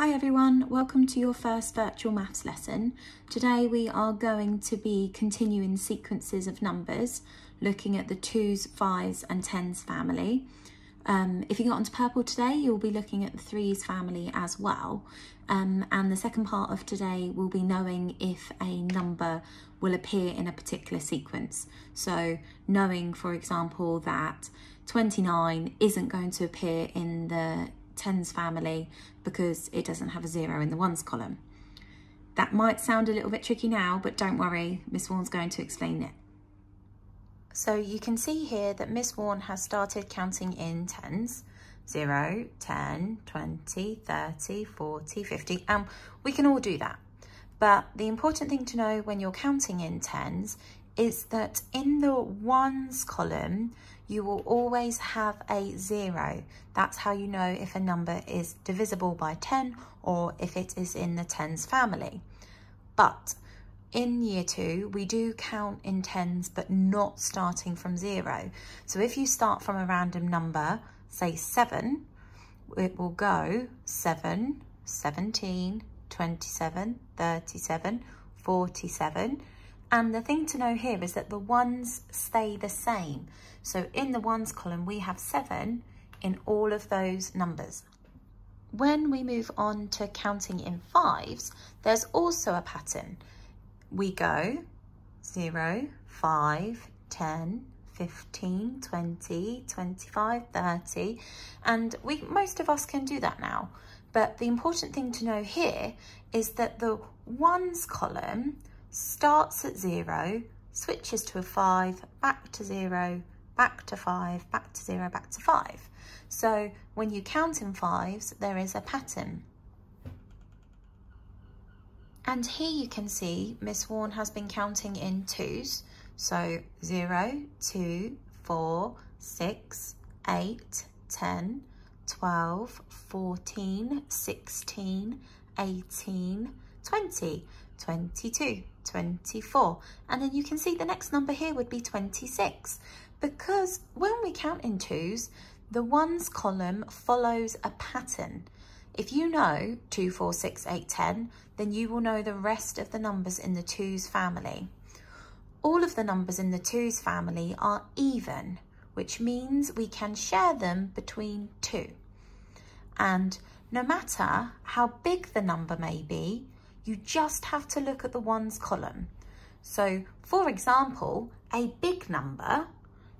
Hi everyone, welcome to your first virtual maths lesson. Today we are going to be continuing sequences of numbers, looking at the twos, fives and tens family. Um, if you got onto purple today, you'll be looking at the threes family as well. Um, and the second part of today will be knowing if a number will appear in a particular sequence. So knowing, for example, that 29 isn't going to appear in the tens family because it doesn't have a zero in the ones column. That might sound a little bit tricky now, but don't worry, Miss Warren's going to explain it. So you can see here that Miss Warren has started counting in tens, 0, 10, 20, 30, 40, 50, and we can all do that. But the important thing to know when you're counting in tens is that in the ones column, you will always have a zero. That's how you know if a number is divisible by 10 or if it is in the tens family. But in year two, we do count in tens, but not starting from zero. So if you start from a random number, say seven, it will go 7, 17, 27, 37, 47, and the thing to know here is that the ones stay the same. So in the ones column, we have seven in all of those numbers. When we move on to counting in fives, there's also a pattern. We go 0, 5, 10, 15, 20, 25, 30, and we most of us can do that now. But the important thing to know here is that the ones column starts at zero, switches to a five, back to zero, back to five, back to zero, back to five. So when you count in fives, there is a pattern. And here you can see Miss Warren has been counting in twos. So 0, 2, 4, 6, 8, 10, 12, 14, 16, 18, 20, 22, 24. And then you can see the next number here would be 26 because when we count in twos, the ones column follows a pattern. If you know 2, 4, 6, 8, 10, then you will know the rest of the numbers in the twos family. All of the numbers in the twos family are even, which means we can share them between two. And no matter how big the number may be, you just have to look at the ones column. So for example, a big number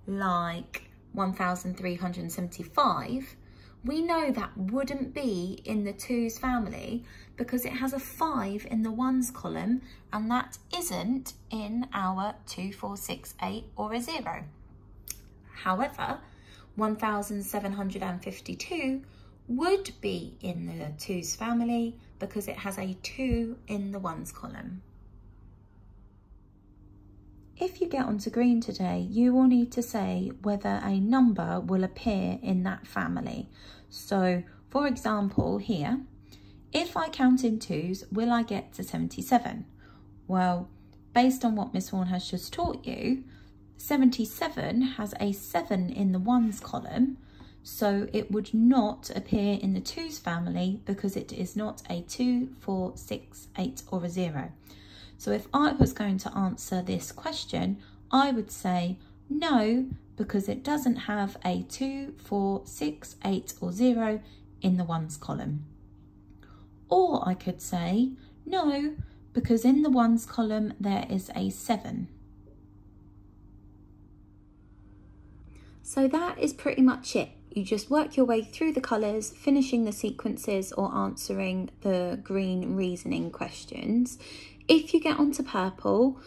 like 1,375, we know that wouldn't be in the twos family because it has a five in the ones column and that isn't in our two, four, six, eight or a zero. However, 1,752 would be in the twos family because it has a two in the ones column. If you get onto green today, you will need to say whether a number will appear in that family. So for example here, if I count in twos, will I get to 77? Well, based on what Miss Warren has just taught you, 77 has a 7 in the ones column, so it would not appear in the twos family because it is not a 2, 4, 6, 8 or a 0. So if I was going to answer this question, I would say no because it doesn't have a 2, 4, 6, 8 or 0 in the ones column. Or I could say no because in the ones column there is a 7. So that is pretty much it. You just work your way through the colours, finishing the sequences or answering the green reasoning questions. If you get onto purple,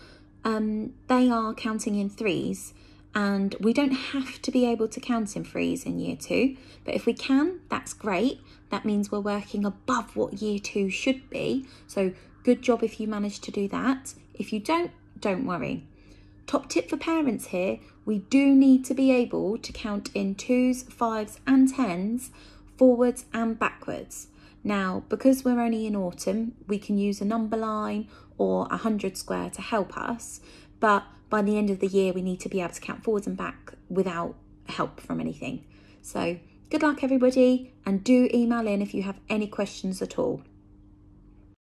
um, they are counting in threes and we don't have to be able to count in threes in year two, but if we can, that's great. That means we're working above what year two should be. So good job if you manage to do that. If you don't, don't worry. Top tip for parents here, we do need to be able to count in twos, fives and tens, forwards and backwards. Now, because we're only in autumn, we can use a number line or a hundred square to help us, but by the end of the year, we need to be able to count forwards and back without help from anything. So Good luck, everybody, and do email in if you have any questions at all.